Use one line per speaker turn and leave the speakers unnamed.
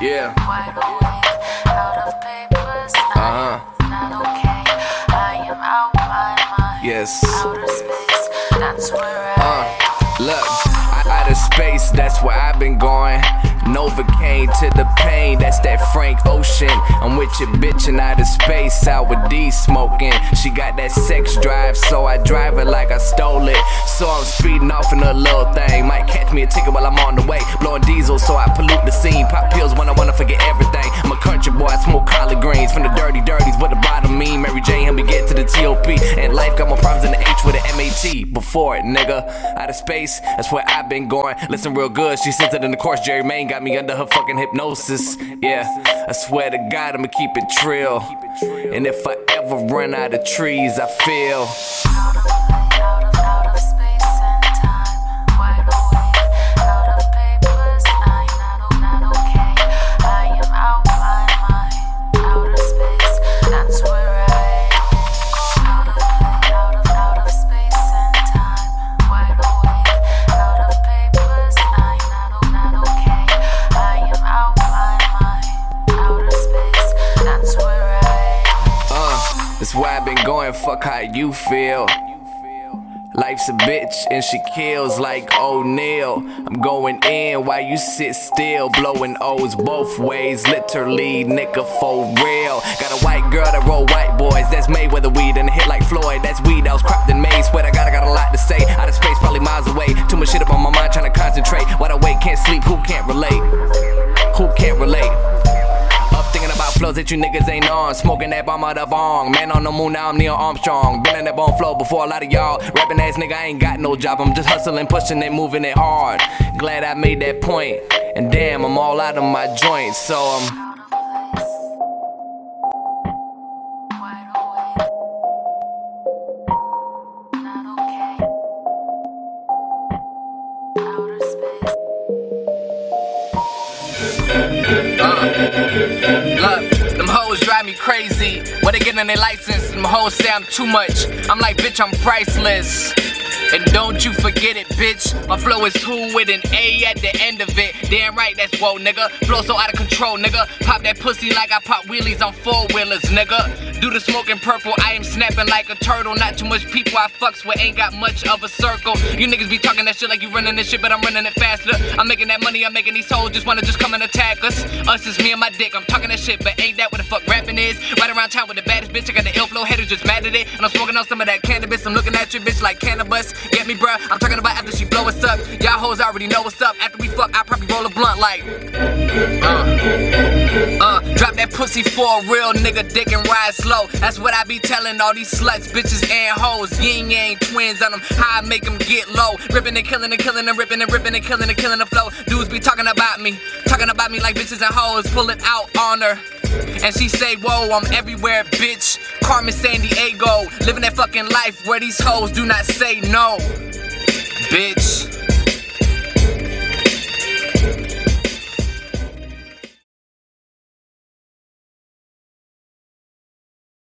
Yeah.
Wide awake, out of papers. I am not okay. I am out my mind.
Yes.
Outer space, that's where
Uh,
I.
look, out of space, that's where I've been going. Novocaine to the pain, that's that Frank Ocean. I'm with your bitch in outer space, out with D smoking. She got that sex drive, so I drive it like I stole it. So I'm speeding off in a little thing. Might catch me a ticket while I'm on the way. Blowing diesel, so I pollute the scene. Pop pills when I wanna forget everything. I'm a country boy, I smoke collard greens from the dirty dirties. What the bottom mean? Mary Jane help me get to the TOP. And life got more problems than the MAT. Before it, nigga. Out of space, that's where I've been going. Listen real good, she sent it in the course. Jerry Main got me under her fucking hypnosis. Yeah, I swear to God, I'ma keep it trill. And if I ever run out of trees, I feel. Been going, fuck how you feel. Life's a bitch and she kills like O'Neal. I'm going in while you sit still, blowing O's both ways. Literally, nigga, for real. Got a white girl that roll white boys. That's Mayweather weed and hit like Floyd. That's weed that was cropped and made. Sweat I got, I got a lot to say. Out flows that you niggas ain't on. Smoking that bomb out of bong. Man on the moon, now I'm Neil Armstrong. Been in that bone flow before a lot of y'all. Rapping ass nigga, I ain't got no job. I'm just hustling, pushing it, moving it hard. Glad I made that point. And damn, I'm all out of my joints. So I'm.
Uh,
look, them hoes drive me crazy. When they get in their license, them hoes say I'm too much. I'm like, bitch, I'm priceless. And don't you forget it, bitch. My flow is who with an A at the end of it. Damn right, that's whoa, nigga. Flow so out of control, nigga. Pop that pussy like I pop wheelies on four wheelers, nigga. Do the smoking purple, I am snapping like a turtle. Not too much people I fucks with, ain't got much of a circle. You niggas be talking that shit like you running this shit, but I'm running it faster. I'm making that money, I'm making these hoes just wanna just come and attack us. Us is me and my dick, I'm talking that shit, but ain't that what the fuck rapping is? Right around town with the baddest bitch, I got the ill flow, haters just mad at it. And I'm smoking on some of that cannabis, I'm looking at your bitch like cannabis. Get me, bruh? I'm talking about after she blow us up. Y'all hoes already know what's up. After we fuck, I probably roll a blunt like. Uh, uh, drop that pussy for a real nigga, dick and ride slow. That's what I be telling all these sluts, bitches, and hoes. Ying Yang Twins on them, how I make them get low. Ripping and killing and killing and ripping and ripping and killing and killing the flow. Dudes be talking about me, talking about me like bitches and hoes, pulling out on her. And she say, Whoa, I'm everywhere, bitch. Carmen Sandiego, living that fucking life where these hoes do not say no. Bitch.